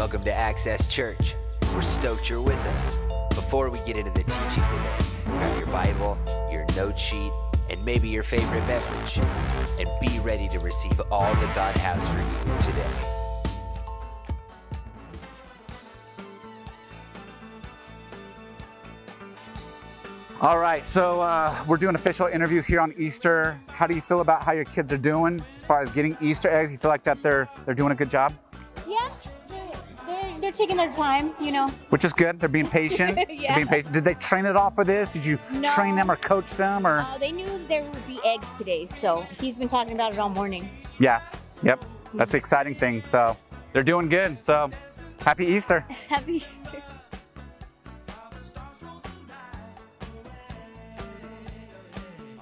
Welcome to Access Church. We're stoked you're with us. Before we get into the teaching today, grab your Bible, your note sheet, and maybe your favorite beverage, and be ready to receive all that God has for you today. All right, so uh, we're doing official interviews here on Easter. How do you feel about how your kids are doing as far as getting Easter eggs? You feel like that they're they're doing a good job, they're, taking their time, you know. which is good. They're being patient. Yeah. being patient. Did they train it all for this? Did you No. train them or coach them or? Uh, they knew there would be eggs today, so he's been talking about it all morning. Yeah, yep. That's the exciting thing. So they're doing good. So happy Easter. Happy Easter.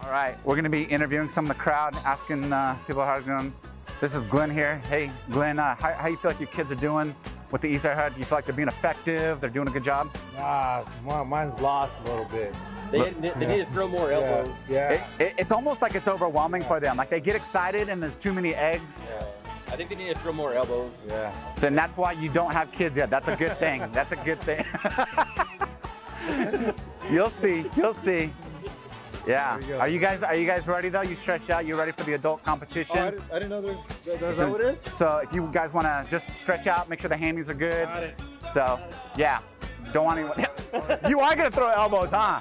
All right, we're gonna be interviewing some of the crowd, asking uh, people how they're doing. This is Glenn here. Hey, Glenn, uh, how, how you feel like your kids are doing with the Easter egg? Do you feel like they're being effective? They're doing a good job? Ah, mine, mine's lost a little bit. They, they, they need to throw more elbows. Yeah. It, it- it's almost like it's overwhelming for them. Like they get excited and there's too many eggs. Yeah. I think they need to throw more elbows. Yeah. And that's why you don't have kids yet. That's a good thing. That's a good thing. you'll see. You'll see. Yeah. There you go. Are you guys are you guys ready though? You stretched out. You ready for the adult competition? Oh, I, didn't, I didn't know there's. That, that's It's that what it is? So if you guys want to just stretch out, make sure the hammies are good. Got it. So yeah, don't want anyone. you are gonna throw elbows, huh?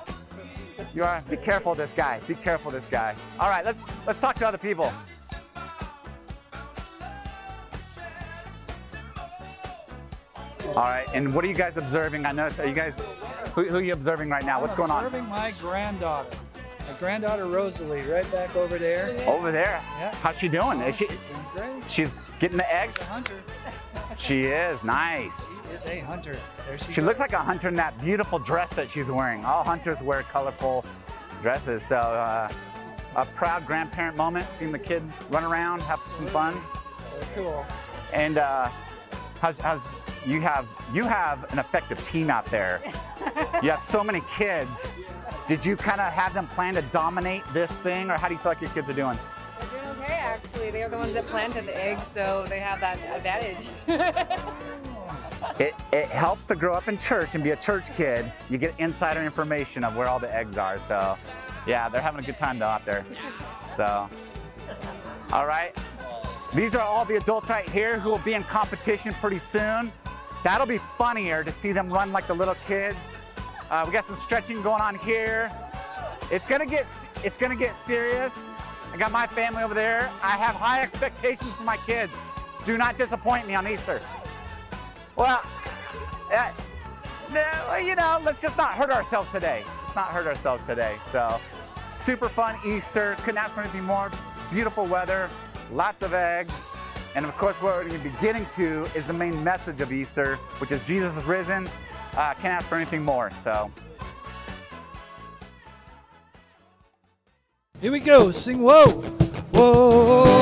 You are. Be careful this guy. Be careful this guy. All right, let's let's talk to other people. All right, and what are you guys observing? I noticed. Are you guys? Who, who are you observing right now? What's I'm going on Observing my granddaughter. My granddaughter Rosalie, right back over there. over there? Yeah. How's she doing? Is she? Doing great. She's getting the eggs. She's a hunter. She is nice. She is a hunter. There she, She goes. looks like a hunter in that beautiful dress that she's wearing. All hunters wear colorful dresses. So, uh, a proud grandparent moment, seeing the kid run around, have some fun. So cool. And uh, how's, how's you have you have an effective team out there. you have so many kids. Did you kind of have them plan to dominate this thing, or how do you feel like your kids are doing? They're doing okay, actually. They're the ones that planted the eggs, so they have that advantage. It, it helps to grow up in church and be a church kid. You get insider information of where all the eggs are. So, yeah, they're having a good time though out there. So, all right. These are all the adults right here who will be in competition pretty soon. That'll be funnier to see them run like the little kids. Uh, we got some stretching going on here. It's gonna get it's gonna get serious. I got my family over there. I have high expectations for my kids. Do not disappoint me on Easter. Well, uh, no, you know, let's just not hurt ourselves today. Let's not hurt ourselves today. So, super fun Easter. Couldn't ask for anything more. Beautiful weather, lots of eggs. And of course, what we're going to be getting to is the main message of Easter, which is Jesus is risen. Uh, can't ask for anything more. So, Here we go. Sing whoa. Whoa. Whoa.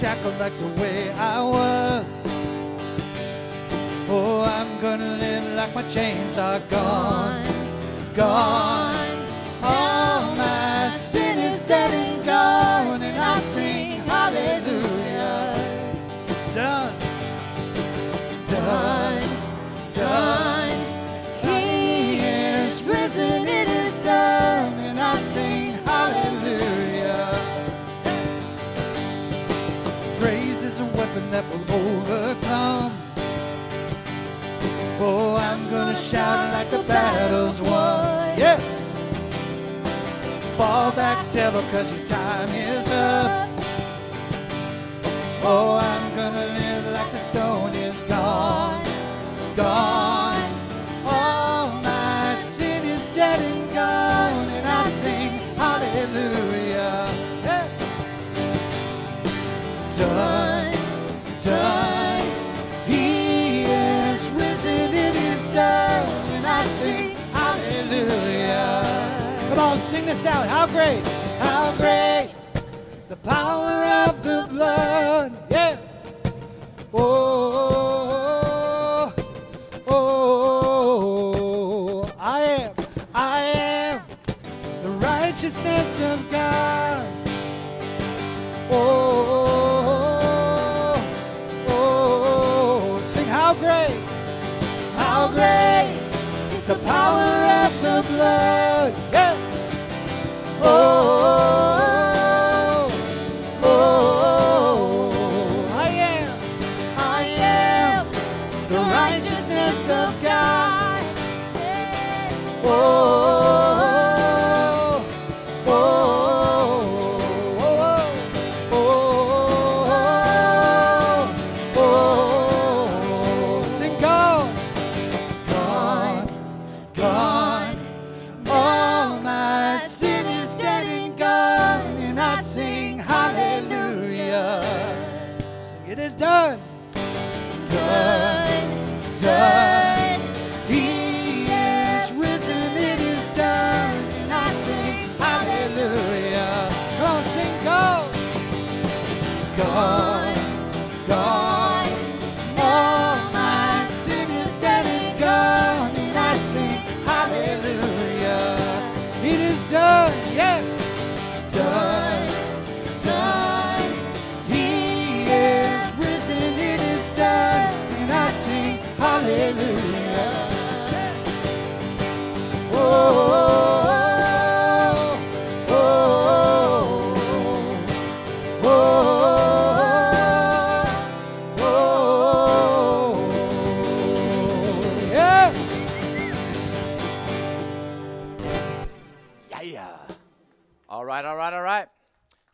Shackled like the way I was. Oh, I'm gonna live like my chains are gone, gone. All my sin is dead and gone, and I sing hallelujah. Done, done, done. He is risen, weapon that will overcome. Oh, I'm gonna shout like the battle's won. Yeah. Fall back, devil, cause your time is up. Oh, I'm gonna live like the stone is gone, gone. This out. How great, how great is the power of the blood. Yeah. Oh, oh, I am, I am the righteousness of God. Oh, oh, sing how great, how great is the power of the blood.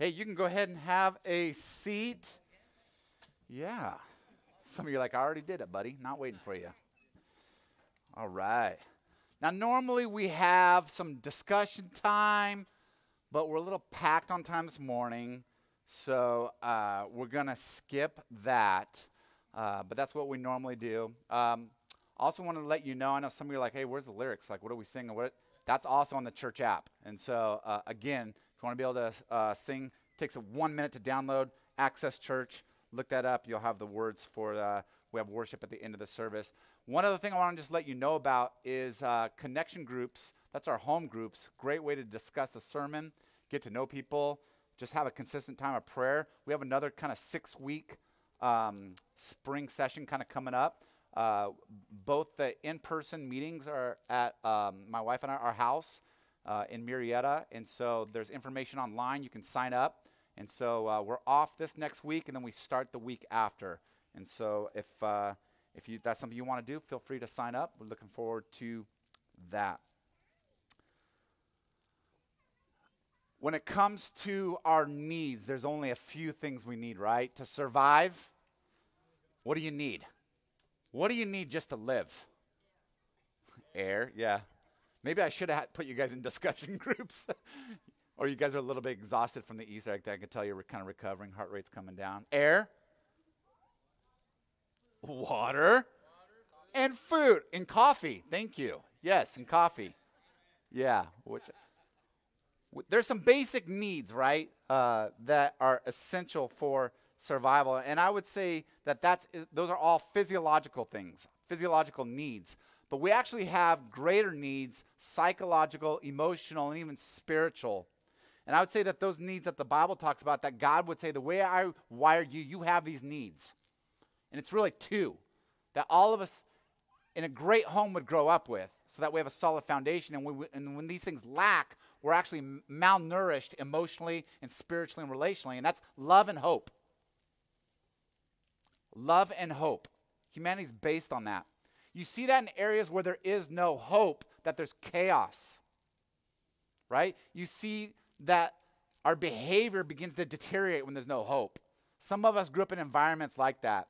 Hey, you can go ahead and have a seat. Yeah. Some of you are like, I already did it, buddy. Not waiting for you. All right. Now, normally we have some discussion time, but we're a little packed on time this morning. So uh, we're going to skip that. Uh, but that's what we normally do. Um, also, want to let you know I know some of you are like, hey, where's the lyrics? Like, what are we singing? What? That's also on the church app. And so, uh, again, if you want to be able to uh, sing, takes a one minute to download. Access Church. Look that up. You'll have the words for uh, we have worship at the end of the service. One other thing I want to just let you know about is uh, connection groups. That's our home groups. Great way to discuss the sermon, get to know people, just have a consistent time of prayer. We have another kind of six week um, spring session kind of coming up. Uh, both the in person meetings are at um, my wife and I, our house uh, in Murrieta. And so there's information online. You can sign up. And so uh, we're off this next week, and then we start the week after. And so if, uh, if you, that's something you want to do, feel free to sign up. We're looking forward to that. When it comes to our needs, there's only a few things we need, right? To survive, what do you need? What do you need just to live? Air, yeah. Maybe I should have put you guys in discussion groups. or you guys are a little bit exhausted from the Easter egg. I can tell you're kind of recovering. Heart rate's coming down. Air, water, and food, and coffee. Thank you. Yes, and coffee. Yeah. Which, there's some basic needs, right, uh, that are essential for survival. And I would say that that's, those are all physiological things, physiological needs. But we actually have greater needs, psychological, emotional, and even spiritual. And I would say that those needs that the Bible talks about, that God would say, the way I wired you, you have these needs. And it's really two that all of us in a great home would grow up with so that we have a solid foundation. And, we, and when these things lack, we're actually malnourished emotionally and spiritually and relationally. And that's love and hope. Love and hope. Humanity's based on that. You see that in areas where there is no hope, that there's chaos. Right? You see that our behavior begins to deteriorate when there's no hope. Some of us grew up in environments like that.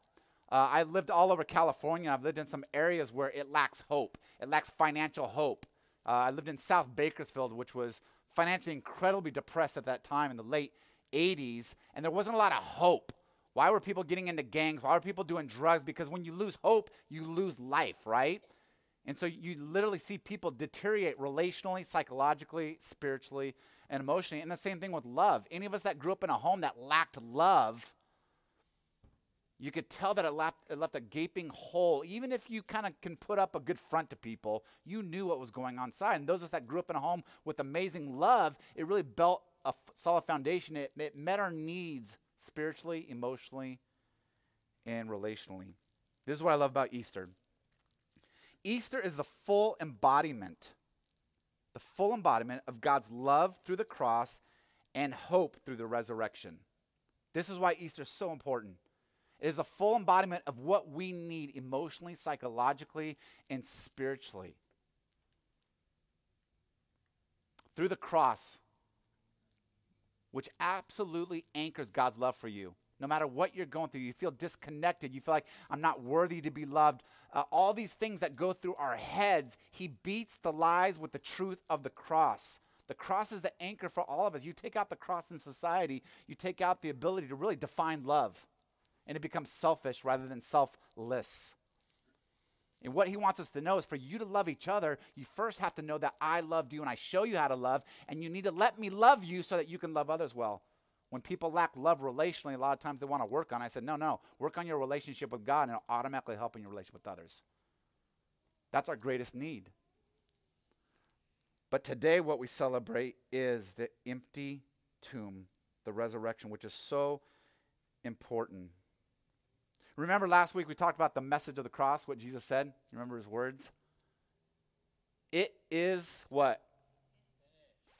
Uh, I lived all over California. I've lived in some areas where it lacks hope. It lacks financial hope. Uh, I lived in South Bakersfield, which was financially incredibly depressed at that time in the late 80s, and there wasn't a lot of hope. Why were people getting into gangs? Why were people doing drugs? Because when you lose hope, you lose life, right? And so you literally see people deteriorate relationally, psychologically, spiritually, and emotionally. And the same thing with love. Any of us that grew up in a home that lacked love, you could tell that it left, it left a gaping hole. Even if you kind of can put up a good front to people, you knew what was going on inside. And those of us that grew up in a home with amazing love, it really built a solid foundation. It, it met our needs spiritually, emotionally, and relationally. This is what I love about Easter. Easter is the full embodiment, the full embodiment of God's love through the cross and hope through the resurrection. This is why Easter is so important. It is a full embodiment of what we need emotionally, psychologically, and spiritually. Through the cross, which absolutely anchors God's love for you. No matter what you're going through, you feel disconnected. You feel like I'm not worthy to be loved. Uh, all these things that go through our heads, He beats the lies with the truth of the cross. The cross is the anchor for all of us. You take out the cross in society, you take out the ability to really define love, and it becomes selfish rather than selfless. And what he wants us to know is for you to love each other, you first have to know that I loved you and I show you how to love, and you need to let me love you so that you can love others well. When people lack love relationally, a lot of times they want to work on. it. I said, no, no, work on your relationship with God, and it'll automatically help in your relationship with others. That's our greatest need. But today, what we celebrate is the empty tomb, the resurrection, which is so important. Remember last week we talked about the message of the cross, what Jesus said? You remember his words? It is what?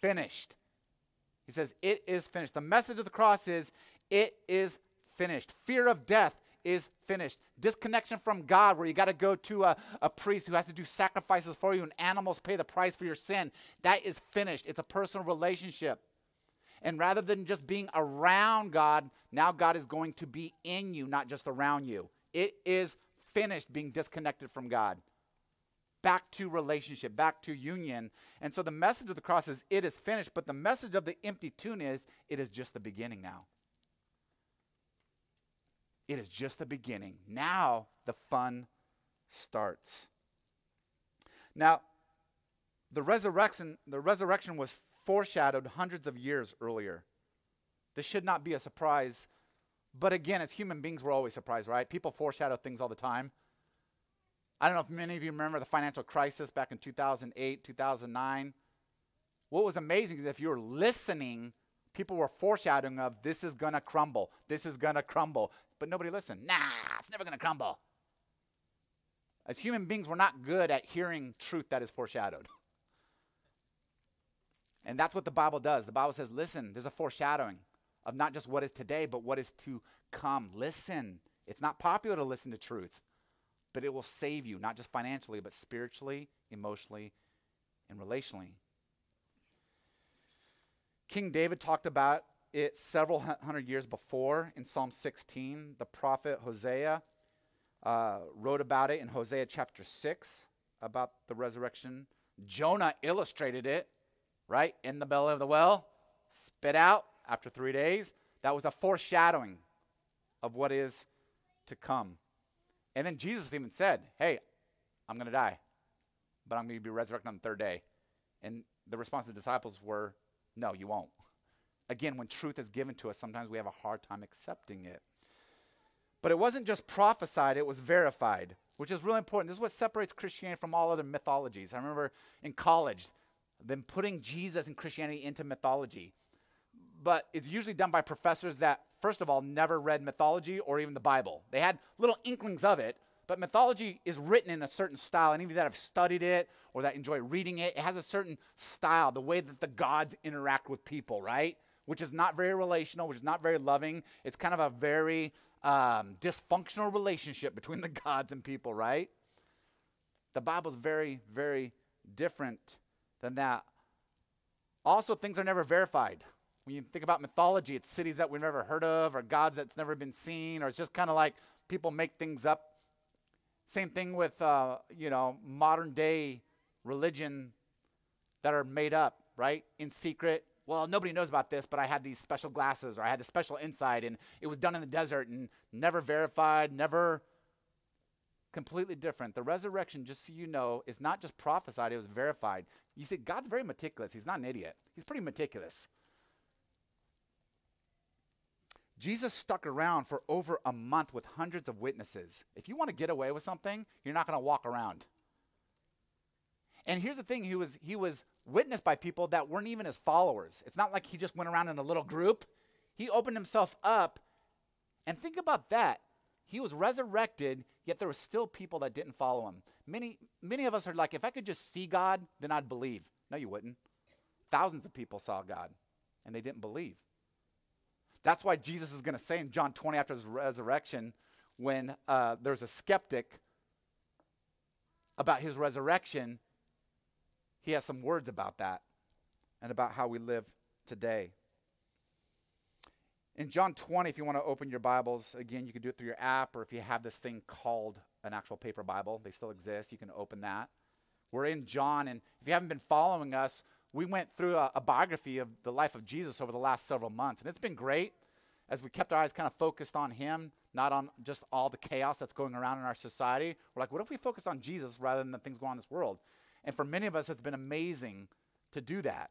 Finished. He says, It is finished. The message of the cross is, It is finished. Fear of death is finished. Disconnection from God, where you got to go to a, a priest who has to do sacrifices for you and animals pay the price for your sin, that is finished. It's a personal relationship. And rather than just being around God, now God is going to be in you, not just around you. It is finished being disconnected from God. Back to relationship, back to union. And so the message of the cross is it is finished, but the message of the empty tomb is it is just the beginning now. It is just the beginning. Now the fun starts. Now, the resurrection, the resurrection was foreshadowed hundreds of years earlier. This should not be a surprise. But again, as human beings, we're always surprised, right? People foreshadow things all the time. I don't know if many of you remember the financial crisis back in 2008, 2009. What was amazing is if you were listening, people were foreshadowing of this is going to crumble, this is going to crumble. But nobody listened. Nah, it's never going to crumble. As human beings, we're not good at hearing truth that is foreshadowed. And that's what the Bible does. The Bible says, listen, there's a foreshadowing of not just what is today, but what is to come. Listen. It's not popular to listen to truth, but it will save you, not just financially, but spiritually, emotionally, and relationally. King David talked about it several hundred years before in Psalm 16. The prophet Hosea uh, wrote about it in Hosea chapter 6 about the resurrection. Jonah illustrated it right? In the belly of the well, spit out after three days. That was a foreshadowing of what is to come. And then Jesus even said, Hey, I'm going to die, but I'm going to be resurrected on the third day. And the response of the disciples were, No, you won't. Again, when truth is given to us, sometimes we have a hard time accepting it. But it wasn't just prophesied, it was verified, which is really important. This is what separates Christianity from all other mythologies. I remember in college, than putting Jesus and Christianity into mythology. But it's usually done by professors that, first of all, never read mythology or even the Bible. They had little inklings of it, but mythology is written in a certain style. Of you that have studied it or that enjoy reading it, it has a certain style, the way that the gods interact with people, right? Which is not very relational, which is not very loving. It's kind of a very um, dysfunctional relationship between the gods and people, right? The Bible's very, very different than that. Also, things are never verified. When you think about mythology, it's cities that we've never heard of or gods that's never been seen, or it's just kind of like people make things up. Same thing with, uh, you know, modern day religion that are made up, right? In secret. Well, nobody knows about this, but I had these special glasses or I had this special insight and it was done in the desert and never verified, never completely different. The resurrection, just so you know, is not just prophesied, it was verified. You see, God's very meticulous. He's not an idiot, He's pretty meticulous. Jesus stuck around for over a month with hundreds of witnesses. If you want to get away with something, you're not going to walk around. And here's the thing, he was he was witnessed by people that weren't even his followers. It's not like he just went around in a little group. He opened himself up. And think about that. He was resurrected, yet there were still people that didn't follow him. Many many of us are like if I could just see God, then I'd believe. No you wouldn't. Thousands of people saw God and they didn't believe. That's why Jesus is going to say in John 20 after his resurrection, when uh, there's a skeptic about his resurrection, he has some words about that and about how we live today. In John 20, if you want to open your Bibles, again, you can do it through your app or if you have this thing called an actual paper Bible, they still exist, you can open that. We're in John, and if you haven't been following us, we went through a, a, biography of the life of Jesus over the last several months, and it's been great as we kept our eyes kind of focused on Him, not on just all the chaos that's going around in our society. We're like, what if we focus on Jesus rather than the things going on in this world? And for many of us, it's been amazing to do that.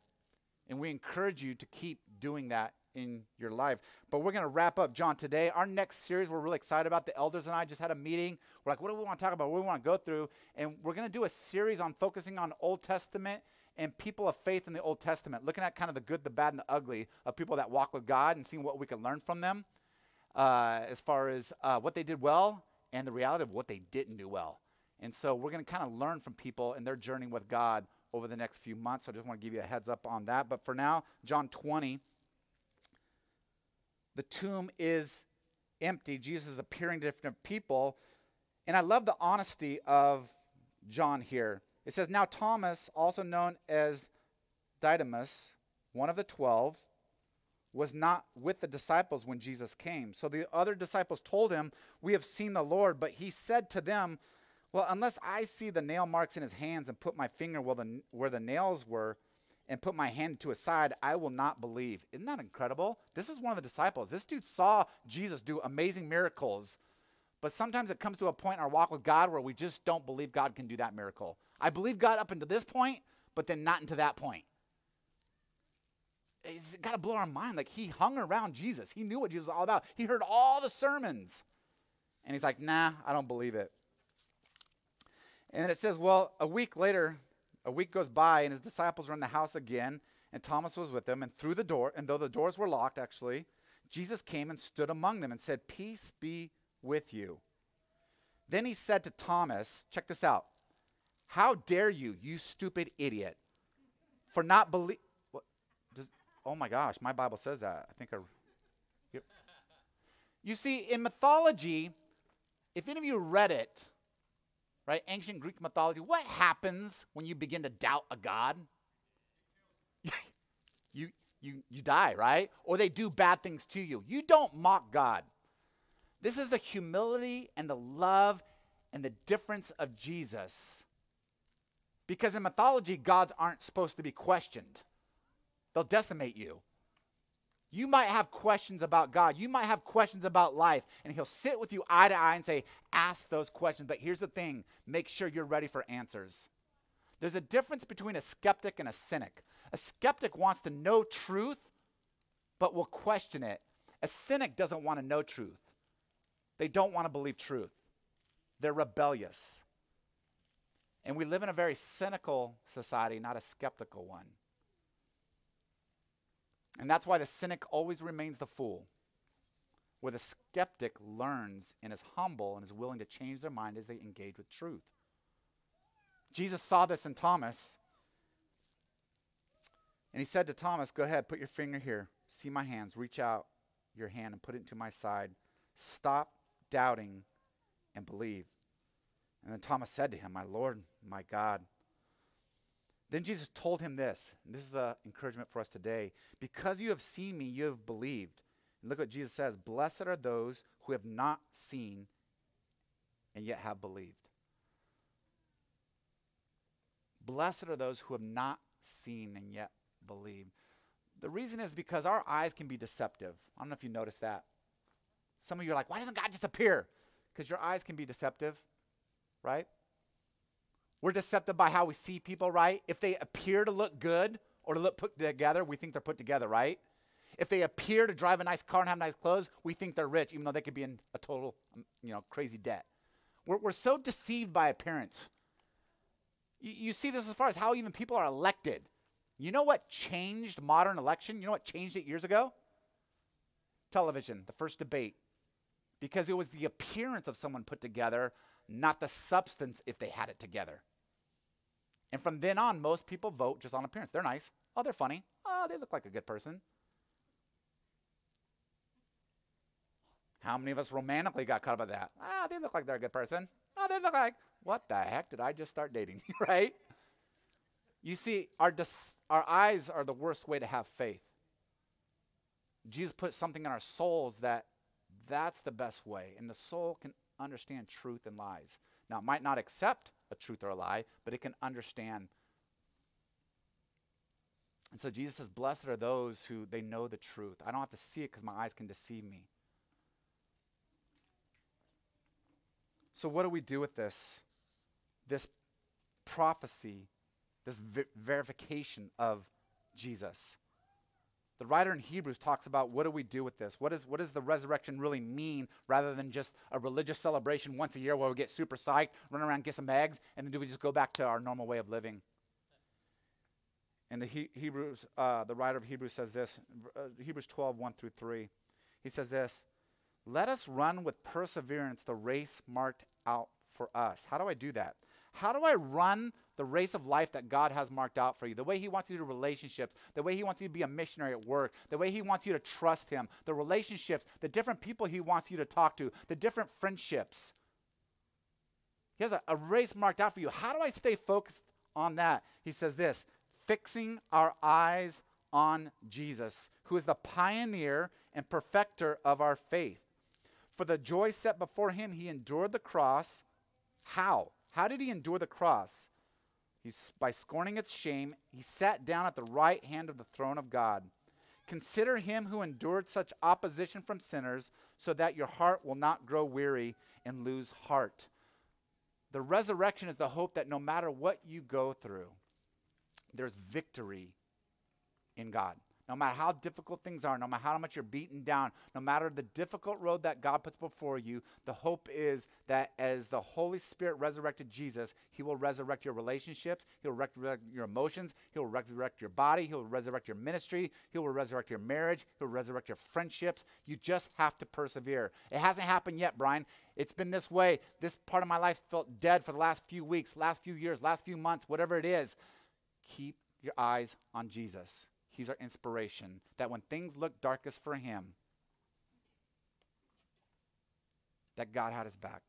And we encourage you to keep doing that in your life. But we're going to wrap up John today. Our next series, we're really excited about. The elders and I just had a meeting. We're like, what do we want to talk about? What do we want to go through? And we're going to do a series on focusing on Old Testament and people of faith in the Old Testament, looking at kind of the good, the bad, and the ugly of people that walk with God and seeing what we can learn from them uh, as far as uh, what they did well and the reality of what they didn't do well. And so we're going to kind of learn from people and their journey with God over the next few months. So I just want to give you a heads up on that. But for now, John 20, the tomb is empty. Jesus is appearing to different people. And I love the honesty of John here. It says, Now Thomas, also known as Didymus, one of the twelve, was not with the disciples when Jesus came. So the other disciples told him, We have seen the Lord. But he said to them, Well, unless I see the nail marks in his hands and put my finger where the, where the nails were and put my hand to his side, I will not believe. Isn't that incredible? This is one of the disciples. This dude saw Jesus do amazing miracles. But sometimes it comes to a point in our walk with God where we just don't believe God can do that miracle. I believe God up until this point, but then not into that point. It's got to blow our mind. Like he hung around Jesus. He knew what Jesus was all about. He heard all the sermons. And he's like, nah, I don't believe it. And then it says, well, a week later, a week goes by, and his disciples are in the house again, and Thomas was with them. And through the door, and though the doors were locked, actually, Jesus came and stood among them and said, Peace be with you. Then he said to Thomas, check this out. How dare you, you stupid idiot, for not believe. Oh my gosh, my Bible says that. I think I. You see, in mythology, if any of you read it, right, ancient Greek mythology, what happens when you begin to doubt a god? you, you, you die, right? Or they do bad things to you. You don't mock God. This is the humility and the love and the difference of Jesus because in mythology, gods aren't supposed to be questioned, they'll decimate you. You might have questions about God. You might have questions about life, and He'll sit with you eye to eye and say, Ask those questions. But here's the thing make sure you're ready for answers. There's a difference between a skeptic and a cynic. A skeptic wants to know truth, but will question it. A cynic doesn't want to know truth, they don't want to believe truth. They're rebellious. And we live in a very cynical society, not a skeptical one. And that's why the cynic always remains the fool, where the skeptic learns and is humble and is willing to change their mind as they engage with truth. Jesus saw this in Thomas, and he said to Thomas, Go ahead, put your finger here. See my hands. Reach out your hand and put it into my side. Stop doubting and believe. And then Thomas said to him, My Lord, my God. Then Jesus told him this, and this is an encouragement for us today. Because you have seen me, you have believed. And look what Jesus says Blessed are those who have not seen and yet have believed. Blessed are those who have not seen and yet believe. The reason is because our eyes can be deceptive. I don't know if you noticed that. Some of you are like, why doesn't God just appear? Because your eyes can be deceptive. right? We're deceptive by how we see people, right? If they appear to look good or to look put together, we think they're put together, right? If they appear to drive a nice car and have nice clothes, we think they're rich, even though they could be in a total, um, you know, crazy debt. We're, we're so deceived by appearance. You, you see this as far as how even people are elected. You know what changed modern election? You know what changed it years ago? Television, the first debate. Because it was the appearance of someone put together, not the substance if they had it together. And from then on, most people vote just on appearance. They're nice. Oh, they're funny. Oh, they look like a good person. How many of us romantically got caught up by that? Ah, they look like they're a good person. Oh, they look like, what the heck did I just start dating? right? You see, our, dis- our eyes are the worst way to have faith. Jesus put something in our souls that that's the best way. And the soul can understand truth and lies. Now, it might not accept a truth or a lie, but it can understand. And so Jesus says, Blessed are those who they know the truth. I don't have to see it because my eyes can deceive me. So, what do we do with this? This prophecy, this ver- verification of Jesus. The writer in Hebrews talks about what do we do with this? What, is, what does the resurrection really mean rather than just a religious celebration once a year where we get super psyched, run around, get some eggs, and then do we just go back to our normal way of living? And the he- Hebrews, uh, the writer of Hebrews says this, uh, Hebrews 12, 1 through 3. He says this, let us run with perseverance the race marked out for us. How do I do that? How do I run the race of life that God has marked out for you? The way He wants you to do relationships, the way He wants you to be a missionary at work, the way He wants you to trust Him, the relationships, the different people He wants you to talk to, the different friendships. He has a, a race marked out for you. How do I stay focused on that? He says this fixing our eyes on Jesus, who is the pioneer and perfecter of our faith. For the joy set before him, he endured the cross. How? How did he endure the cross? He's, by scorning its shame, he sat down at the right hand of the throne of God. Consider him who endured such opposition from sinners, so that your heart will not grow weary and lose heart. The resurrection is the hope that no matter what you go through, there's victory in God. No matter how difficult things are, no matter how much you're beaten down, no matter the difficult road that God puts before you, the hope is that as the Holy Spirit resurrected Jesus, He will resurrect your relationships, He'll resurrect your emotions, He'll resurrect your body, He'll resurrect your ministry, He'll resurrect your marriage, He'll resurrect your friendships. You just have to persevere. It hasn't happened yet, Brian. It's been this way. This part of my life felt dead for the last few weeks, last few years, last few months, whatever it is. Keep your eyes on Jesus. He's our inspiration. That when things look darkest for him, that God had his back.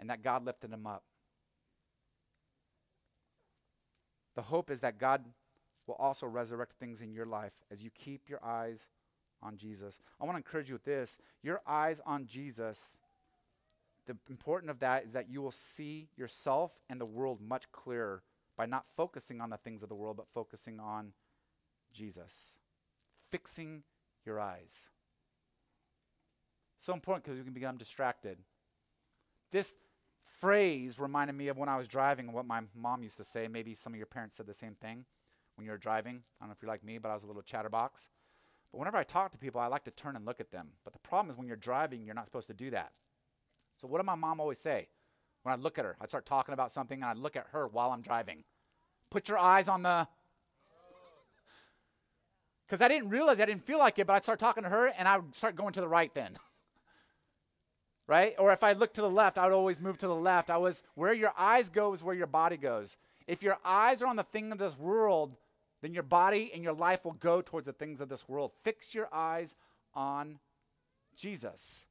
And that God lifted him up. The hope is that God will also resurrect things in your life as you keep your eyes on Jesus. I want to encourage you with this. Your eyes on Jesus, the important of that is that you will see yourself and the world much clearer by not focusing on the things of the world, but focusing on Jesus. Fixing your eyes. So important because you can become distracted. This phrase reminded me of when I was driving and what my mom used to say. Maybe some of your parents said the same thing when you were driving. I don't know if you're like me, but I was a little chatterbox. But whenever I talk to people, I like to turn and look at them. But the problem is when you're driving, you're not supposed to do that. So what did my mom always say? When I look at her, I'd start talking about something and I'd look at her while I'm driving. Put your eyes on the. Because I didn't realize, I didn't feel like it, but I'd start talking to her and I would start going to the right then. right? Or if I looked to the left, I would always move to the left. I was, where your eyes go is where your body goes. If your eyes are on the thing of this world, then your body and your life will go towards the things of this world. Fix your eyes on Jesus.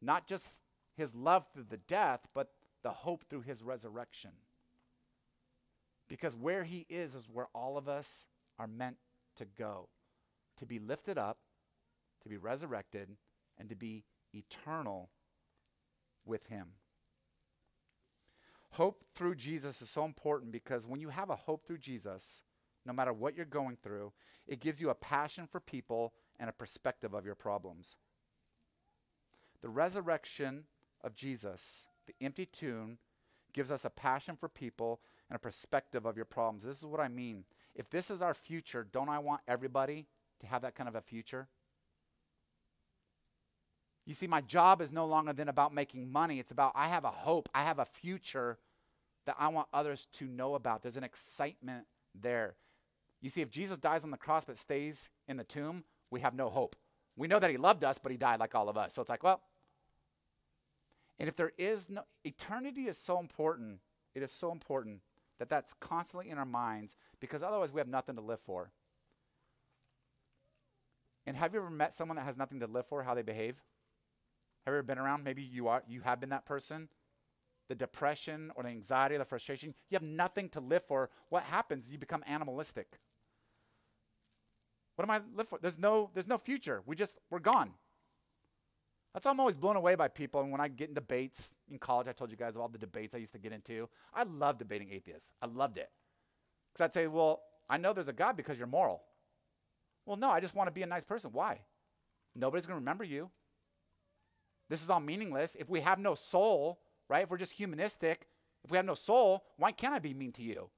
Not just his love through the death, but the hope through his resurrection. Because where he is is where all of us are meant to go to be lifted up, to be resurrected, and to be eternal with him. Hope through Jesus is so important because when you have a hope through Jesus, no matter what you're going through, it gives you a passion for people and a perspective of your problems. The resurrection of Jesus, the empty tomb, gives us a passion for people and a perspective of your problems. This is what I mean. If this is our future, don't I want everybody to have that kind of a future? You see, my job is no longer than about making money. It's about I have a hope, I have a future that I want others to know about. There's an excitement there. You see, if Jesus dies on the cross but stays in the tomb, we have no hope. We know that he loved us, but he died like all of us. So it's like, well, and if there is no, eternity is so important. It is so important that that's constantly in our minds because otherwise we have nothing to live for. And have you ever met someone that has nothing to live for, how they behave? Have you ever been around? Maybe you are you have been that person. The depression or the anxiety or the frustration, you have nothing to live for. What happens? You become animalistic. What am I live for? There's no there's no future. We just we're gone. That's why I'm always blown away by people. And when I get in debates in college, I told you guys of all the debates I used to get into. I love debating atheists. I loved it. Because I'd say, well, I know there's a God because you're moral. Well, no, I just want to be a nice person. Why? Nobody's going to remember you. This is all meaningless. If we have no soul, right? If we're just humanistic, if we have no soul, why can't I be mean to you?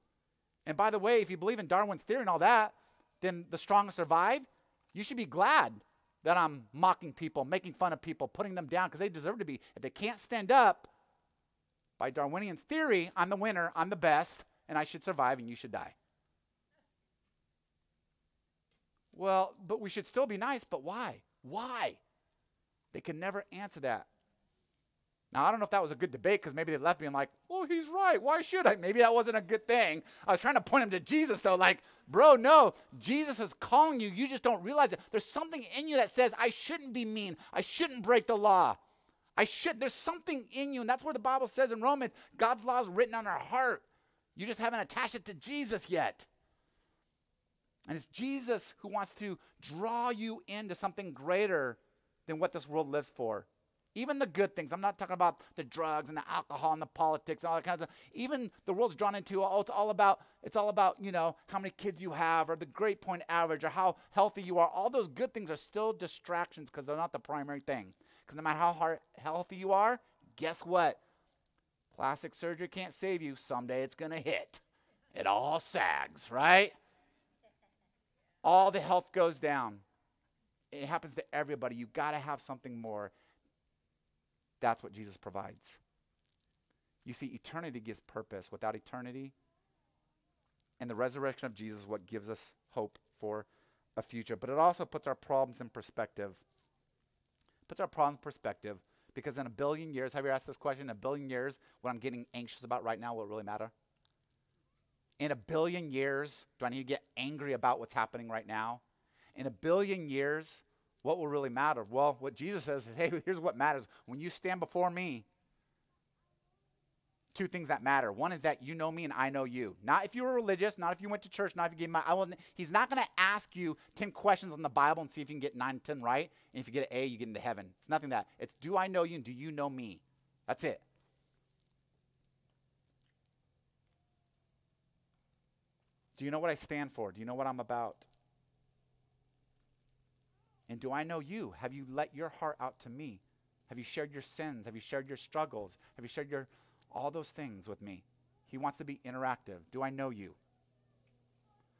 And by the way, if you believe in Darwin's theory and all that, then the strong survive. You should be glad that I'm mocking people, making fun of people, putting them down because they deserve to be. If they can't stand up, by Darwinian theory, I'm the winner, I'm the best, and I should survive and you should die. Well, but we should still be nice, but why? Why? They can never answer that. Now, I don't know if that was a good debate because maybe they left being like, well, he's right. Why should I? Maybe that wasn't a good thing. I was trying to point him to Jesus, though. Like, bro, no. Jesus is calling you. You just don't realize it. There's something in you that says, I shouldn't be mean. I shouldn't break the law. I should. There's something in you. And that's where the Bible says in Romans, God's law is written on our heart. You just haven't attached it to Jesus yet. And it's Jesus who wants to draw you into something greater than what this world lives for. Even the good things. I'm not talking about the drugs and the alcohol and the politics and all that kind of stuff. Even the world's drawn into oh, it's all about it's all about, you know, how many kids you have or the grade point average or how healthy you are. All those good things are still distractions because they're not the primary thing. Because no matter how hard, healthy you are, guess what? Plastic surgery can't save you. Someday it's to hit. It all sags, right? All the health goes down. It happens to everybody. You got to have something more. That's what Jesus provides. You see, eternity gives purpose. Without eternity, and the resurrection of Jesus is what gives us hope for a future. But it also puts our problems in perspective. Puts our problems in perspective because in a billion years, have you asked this question? In a billion years, what I'm getting anxious about right now, will really matter? In a billion years, do I need to get angry about what's happening right now? In a billion years, what will really matter? Well, what Jesus says is, hey, here's what matters. When you stand before me, two things that matter. One is that you know me and I know you. Not if you were religious, not if you went to church, not if you gave my I will he's not going to ask you 10 questions on the Bible and see if you can get 9 10 right. And if you get an A, you get into heaven. It's nothing that. It's do I know you and do you know me? That's it. Do you know what I stand for? Do you know what I'm about? And do I know you? Have you let your heart out to me? Have you shared your sins? Have you shared your struggles? Have you shared your all those things with me? He wants to be interactive. Do I know you?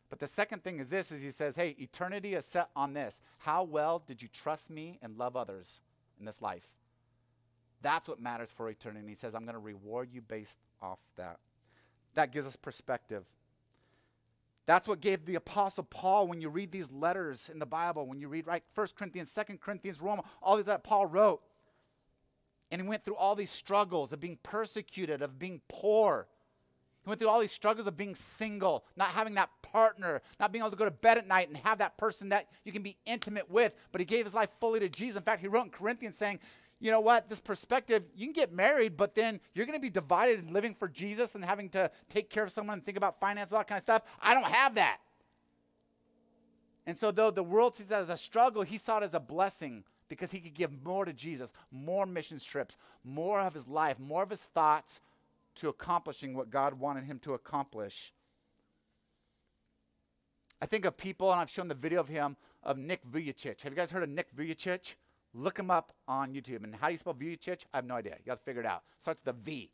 But the second thing is this is he says, "Hey, eternity is set on this. How well did you trust me and love others in this life?" That's what matters for eternity. He says, "I'm going to reward you based off that." That gives us perspective. That's what gave the apostle Paul when you read these letters in the Bible, when you read right 1 Corinthians, 2 Corinthians, Romans, all these that Paul wrote. And he went through all these struggles of being persecuted, of being poor. He went through all these struggles of being single, not having that partner, not being able to go to bed at night and have that person that you can be intimate with. But he gave his life fully to Jesus. In fact, he wrote in Corinthians saying, you know what, this perspective, you can get married, but then you're going to be divided and living for Jesus and having to take care of someone and think about finance, all that kind of stuff. I don't have that. And so, though the world sees that as a struggle, he saw it as a blessing because he could give more to Jesus, more mission trips, more of his life, more of his thoughts to accomplishing what God wanted him to accomplish. I think of people, and I've shown the video of him, of Nick Vujicic. Have you guys heard of Nick Vujicic? Look him up on YouTube. And how do you spell Vujicic? I have no idea. You have to figure it out. Starts with a V.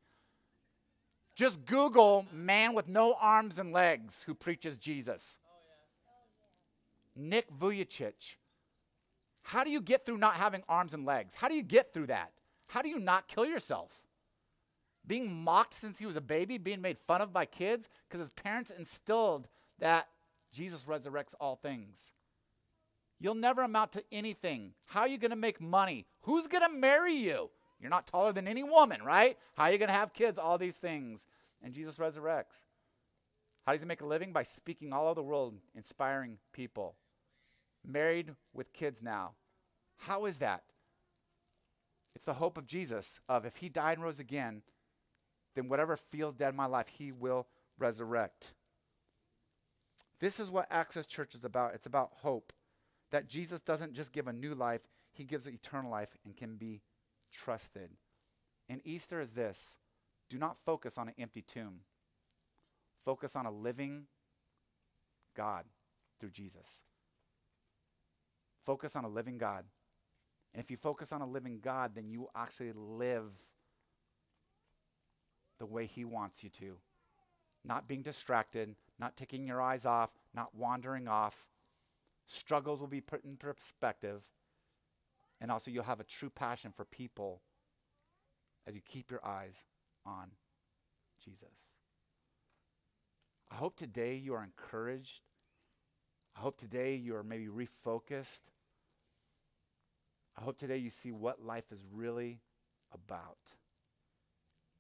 Just Google man with no arms and legs who preaches Jesus. Nick Vujicic. How do you get through not having arms and legs? How do you get through that? How do you not kill yourself? Being mocked since he was a baby, being made fun of by kids because his parents instilled that Jesus resurrects all things. You'll never amount to anything. How are you going to make money? Who's going to marry you? You're not taller than any woman, right? How are you going to have kids? All these things. And Jesus resurrects. How does he make a living? By speaking all over the world, inspiring people. Married with kids now. How is that? It's the hope of Jesus of if he died and rose again, then whatever feels dead in my life, he will resurrect. This is what Access Church is about. It's about hope. That Jesus doesn't just give a new life, he gives eternal life and can be trusted. And Easter is this do not focus on an empty tomb, focus on a living God through Jesus. Focus on a living God. And if you focus on a living God, then you actually live the way He wants you to. Not being distracted, not taking your eyes off, not wandering off. Struggles will be put in perspective. And also, you'll have a true passion for people as you keep your eyes on Jesus. I hope today you are encouraged. I hope today you are maybe refocused. I hope today you see what life is really about.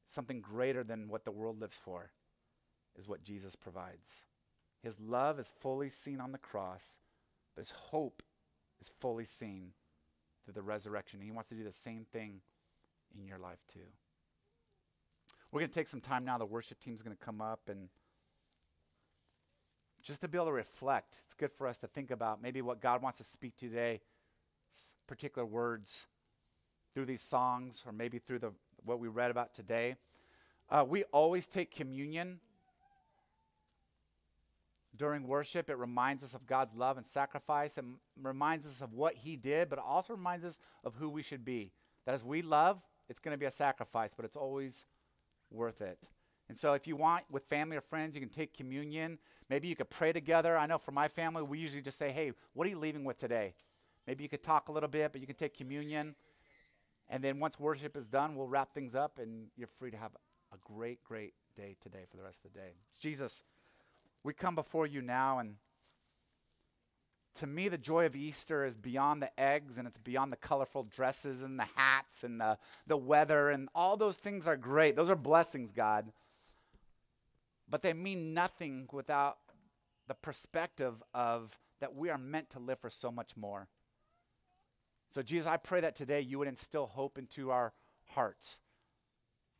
Something greater than what the world lives for is what Jesus provides. His love is fully seen on the cross, but his hope is fully seen through the resurrection. And he wants to do the same thing in your life too. We're going to take some time now. The worship team is going to come up and just to be able to reflect. It's good for us to think about maybe what God wants to speak to today, particular words through these songs, or maybe through the what we read about today. Uh, we always take communion during worship. It reminds us of God's love and sacrifice, and reminds us of what He did, but also reminds us of who we should be. That as we love, it's going to be a sacrifice, but it's always worth it. And so, if you want, with family or friends, you can take communion. Maybe you could pray together. I know for my family, we usually just say, hey, what are you leaving with today? Maybe you could talk a little bit, but you can take communion. And then once worship is done, we'll wrap things up, and you're free to have a great, great day today for the rest of the day. Jesus, we come before you now, and to me, the joy of Easter is beyond the eggs and it's beyond the colorful dresses and the hats and the, the weather, and all those things are great. Those are blessings, God. But they mean nothing without the perspective of that we are meant to live for so much more. So, Jesus, I pray that today you would instill hope into our hearts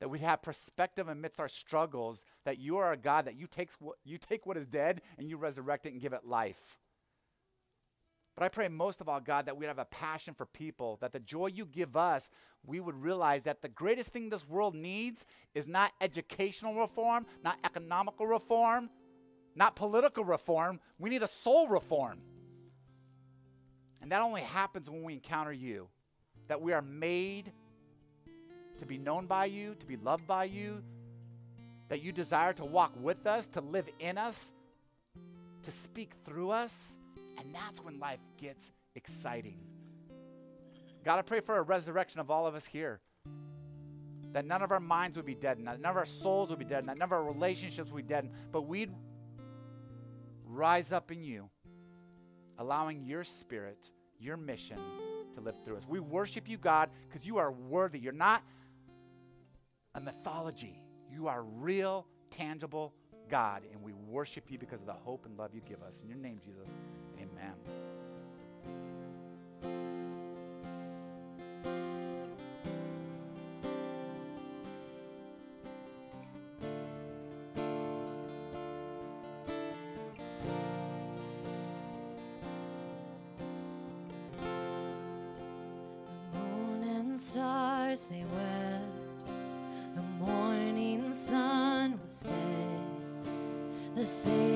that we'd have perspective amidst our struggles that you are a God that you, takes what, you take what is dead and you resurrect it and give it life. But I pray most of all, God, that we'd have a passion for people, that the joy you give us, we would realize that the greatest thing this world needs is not educational reform, not economical reform, not political reform. We need a soul reform. And that only happens when we encounter you, that we are made to be known by you, to be loved by you, that you desire to walk with us, to live in us, to speak through us. And that's when life gets exciting. God, I pray for a resurrection of all of us here. That none of our minds would be dead, none of our souls would be dead, none of our relationships would be dead, but we'd rise up in you, allowing your spirit, your mission to live through us. We worship you, God, because you are worthy. You're not a mythology. You are real, tangible God, and we worship you because of the hope and love you give us. In your name, Jesus, amen. The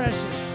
precious.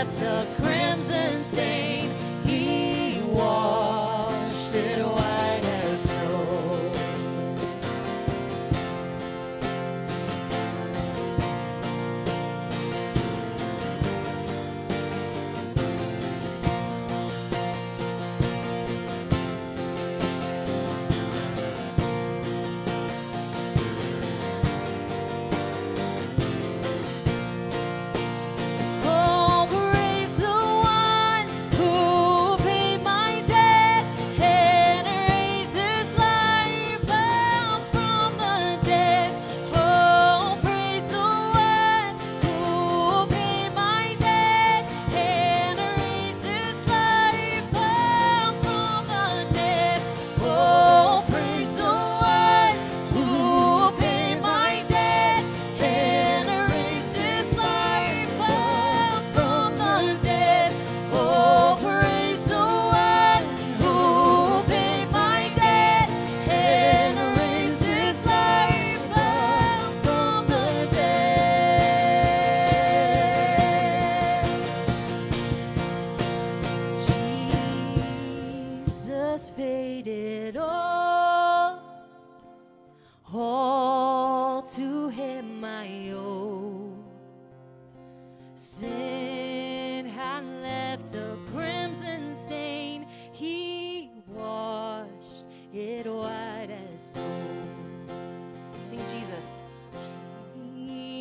Left a crimson stain.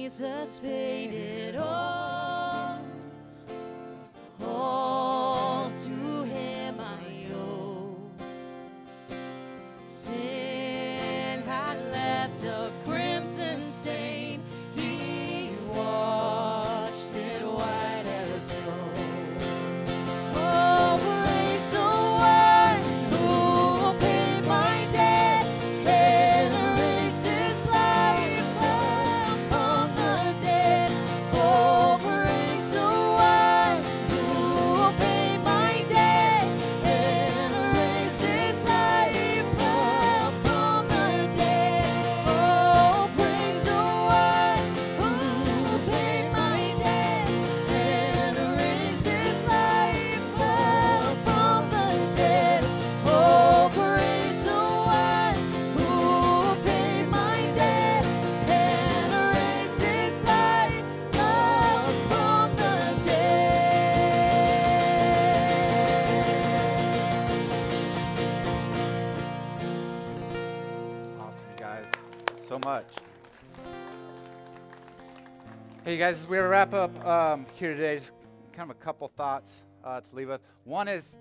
Jesus paid it oh. Guys, as we wrap up um, here today, just kind of a couple thoughts uh, to leave with. One is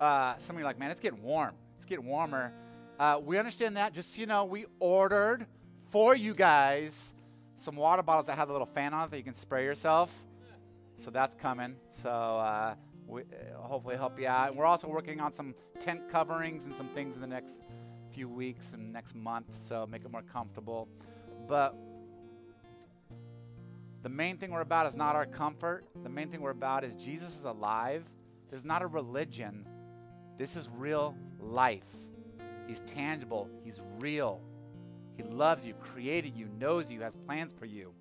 uh, some of you are like, man, it's getting warm. It's getting warmer. Uh, we understand that. Just so you know, we ordered for you guys some water bottles that have a little fan on it that you can spray yourself. So that's coming. So uh, we uh, hopefully help you out. And we're also working on some tent coverings and some things in the next few weeks and next month. So make it more comfortable. But the main thing we're about is not our comfort. The main thing we're about is Jesus is alive. This is not a religion. This is real life. He's tangible. He's real. He loves you, created you, knows you, has plans for you.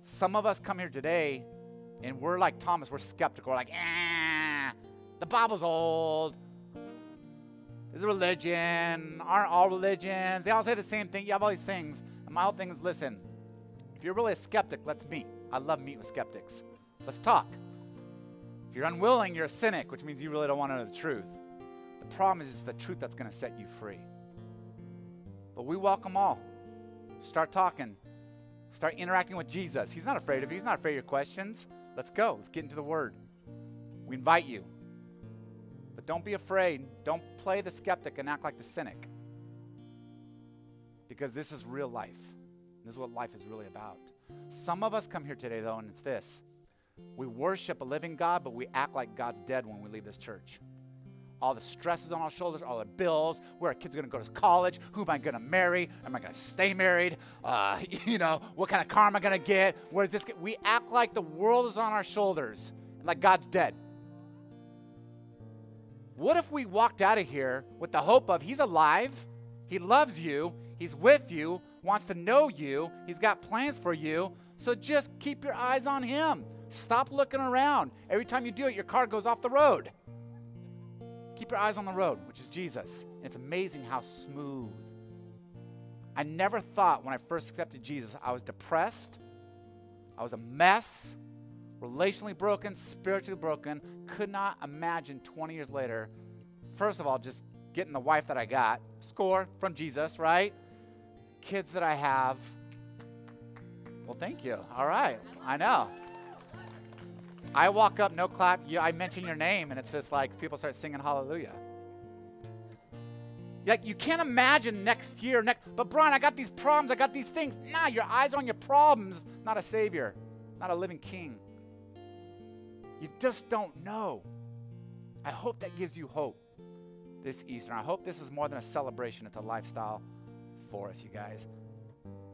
Some of us come here today and we're like Thomas, we're skeptical. We're like, ah, the Bible's old. This is religion. Aren't all religions? They all say the same thing. You have all these things. And my whole thing is listen, if you're really a skeptic, let's meet. I love meeting with skeptics. Let's talk. If you're unwilling, you're a cynic, which means you really don't want to know the truth. The problem is it's the truth that's going to set you free. But we welcome all. Start talking. Start interacting with Jesus. He's not afraid of you. He's not afraid of your questions. Let's go. Let's get into the Word. We invite you. But don't be afraid. Don't play the skeptic and act like the cynic. Because this is real life. This is what life is really about. Some of us come here today, though, and it's this we worship a living God, but we act like God's dead when we leave this church all the stresses on our shoulders, all the bills, where our kids are going to go to college, who am I going to marry, am I going to stay married, uh, you know, what kind of car am I going to get, where does this get? We act like the world is on our shoulders, like God's dead. What if we walked out of here with the hope of He's alive, He loves you, He's with you, wants to know you, He's got plans for you, so just keep your eyes on Him. Stop looking around. Every time you do it, your car goes off the road. Keep your eyes on the road, which is Jesus. And it's amazing how smooth. I never thought when I first accepted Jesus, I was depressed, I was a mess, relationally broken, spiritually broken. Could not imagine 20 years later, first of all, just getting the wife that I got, score from Jesus, right? Kids that I have. Well, thank you. All right. I know. I walk up, no clap. You, I mention your name, and it's just like people start singing hallelujah. Like you can't imagine next year, next. But Brian, I got these problems. I got these things. Nah, your eyes on your problems, not a savior, not a living king. You just don't know. I hope that gives you hope this Easter. I hope this is more than a celebration. It's a lifestyle for us, you guys.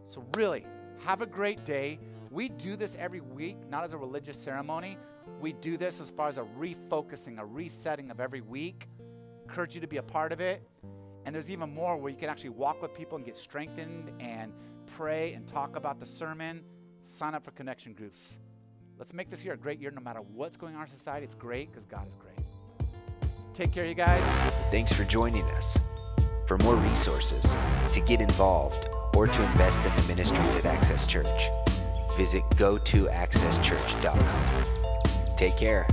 So really, have a great day. We do this every week, not as a religious ceremony. We do this as far as a refocusing, a resetting of every week. Encourage you to be a part of it. And there's even more where you can actually walk with people and get strengthened and pray and talk about the sermon. Sign up for connection groups. Let's make this year a great year no matter what's going on in our society. It's great because God is great. Take care, you guys. Thanks for joining us. For more resources, to get involved, or to invest in the ministries at Access Church, visit go to accesschurch.com. Take care.